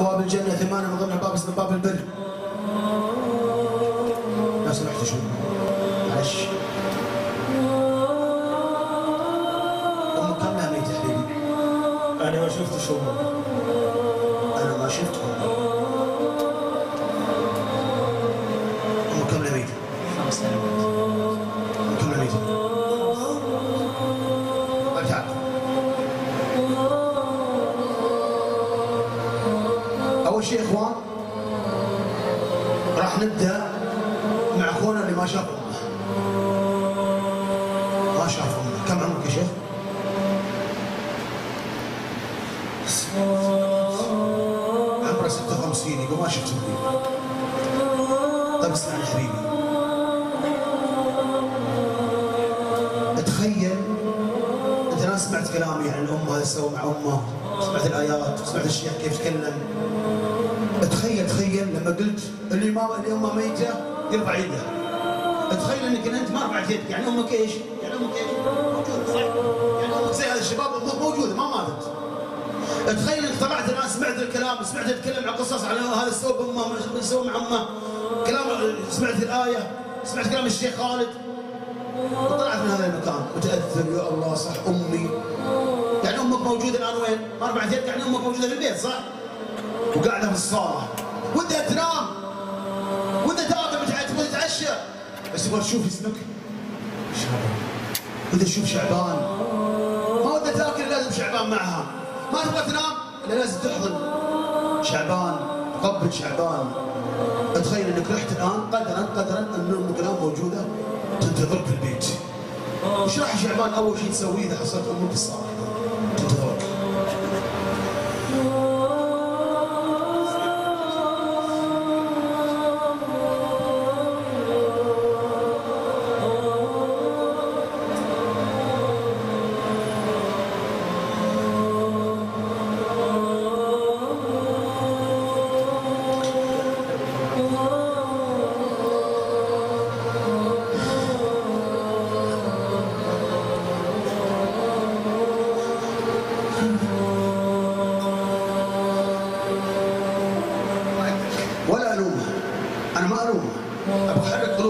أبواب الجنة ثمانية من ضمنها باب اسمه باب البر. لو سمحت شو. معلش. أمك كم لها ميت حبيبي. أنا ما شفت شو أنا ما شفت امي شيء يا إخوان؟ راح نبدأ مع أخونا اللي ما شاف امه ما شاف امه كم عمرك يا شيخ؟ عمره 56 يقول ما شفت امي طيب اسمعني حبيبي. تخيل انت ما سمعت كلامي عن أمه سوى مع أمه سمعت الآيات سمعت الشيخ كيف تكلم. تخيل تخيل لما قلت اللي ما اللي امه ميته يرفع يده تخيل إنك أنت ما رفعت يدك يعني أمك إيش؟ يعني أمك إيش؟ موجودة صح؟ يعني أمك زي هذا الشباب موجودة ما ماتت تخيل إنك طلعت الآن سمعت الكلام سمعت تتكلم عن قصص على هذا بامه ما سوى مع أمه كلام سمعت الآية سمعت كلام الشيخ خالد وطلعت من هذا المكان متاثر يا الله صح أمي يعني أمك موجودة الآن وين؟ ما رفعت يدك يعني أمك موجودة في البيت صح؟ وقاعدة في الصالة. ودها تنام ودها تاكل تبغى تتعشى بس تبغى تشوف اسمك؟ ودها تشوف شعبان. ما ودها تاكل لازم شعبان معها. ما تبغى تنام؟ إلا لازم تحضن. شعبان. تقبل شعبان. أتخيل إنك رحت الآن قدرا قدرا أن أمك الان موجودة تنتظرك في البيت. وش راح شعبان أول شيء تسويه إذا حصلت أمك في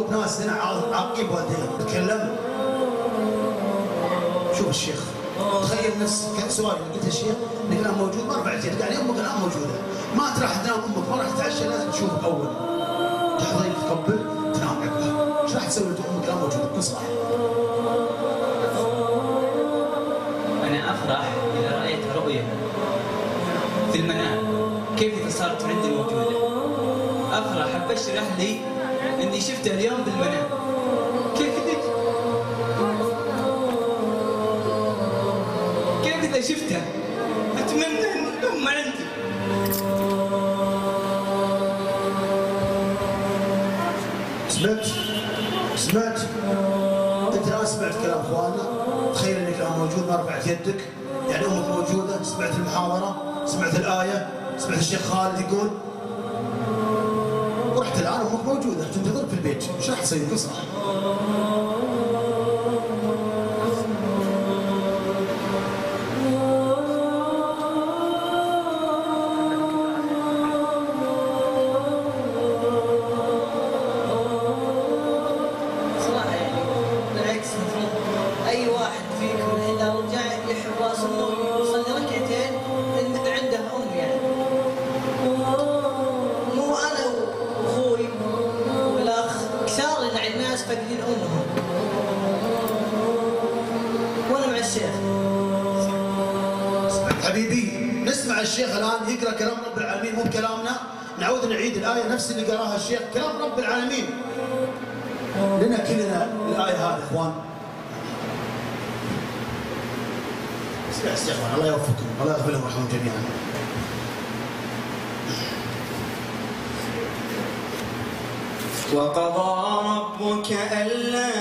قلوب ناس عاقين والديهم تكلم شوف الشيخ تخيل نفسك سؤال قلت الشيخ انك الان موجود؟ ما رفعت يدك يعني أمك الآن موجودة. ما انت راح تنام أمك ما راح تتعشى لازم تشوفك أول. تحضرين تقبل تنام عقبها إيش راح تسوي أنت؟ أمك الآن موجودة. بكل صراحة أنا أفرح إذا رأيت رؤية في المنام. كيف إذا صارت عندي موجودة؟ أفرح أبشر أهلي إني شفتها اليوم بالمنام كيف إذا كيف إذا شفتها؟ أتمنى إن الأم عندي. سمعت؟ سمعت؟ أنت الآن سمعت كلام أخواننا. تخيل إنك الآن موجود ما رفعت يدك يعني أمك موجودة. سمعت المحاضرة. سمعت الآية. سمعت الشيخ خالد يقول الآن موجودة تنتظرك في البيت. إيش راح بكل حبيبي نسمع الشيخ الآن يقرأ كلام رب العالمين مو بكلامنا. نعود نعيد الآية نفس اللي قرأها الشيخ كلام رب العالمين. لنا كلنا الآية هذه إخوان. اسمع استغفر الله يوفقكم الله يغفر لهم ويرحمهم جميعا. وقضى ربك ألا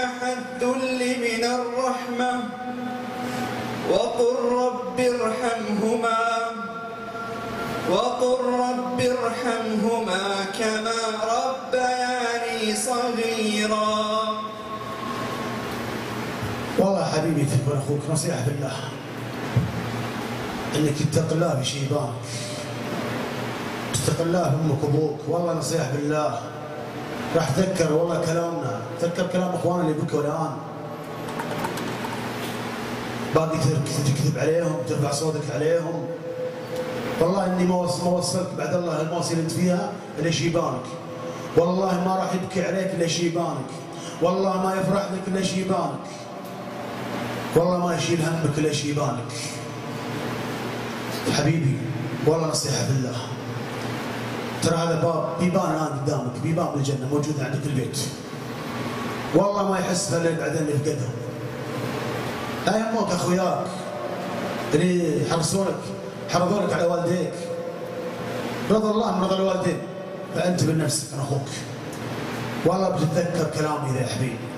جناح الذل من الرحمة وقل رب ارحمهما وقل رب ارحمهما كما ربياني صغيرا. والله حبيبي تكون أخوك نصيحة بالله إنك تتق الله بشيبانك تتق الله بامك وأبوك. والله نصيحة بالله راح تذكر والله كلامنا تذكر كلام اخواننا اللي بكوا الآن. باقي تكذب عليهم ترفع صوتك عليهم. والله إني ما وص- ما وصلت بعد الله المواصل اللي أنت فيها إلا شيبانك والله ما راح يبكي عليك إلا شيبانك والله ما يفرح لك إلا شيبانك والله ما يشيل همك إلا شيبانك حبيبي والله نصيحة بالله. ترى هذا باب بيبان الآن قدامك بيبان بالجنة موجود عندك البيت. والله ما يحس الا بعدين اللي فقدهم لا يهمك أخوياك. اللي يحرصونك حرضونك على والديك. رضا الله من رضا الوالدين. فأنت بنفسك أنا أخوك. والله بتتذكر كلامي يا حبيبي.